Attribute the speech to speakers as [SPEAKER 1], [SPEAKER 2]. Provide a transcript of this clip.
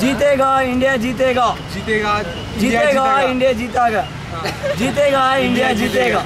[SPEAKER 1] जीतेगा इंडिया जीतेगा।
[SPEAKER 2] जीतेगा
[SPEAKER 1] जीतेगा इंडिया जीतेगा। जीतेगा इंडिया हाँ। जीतेगा।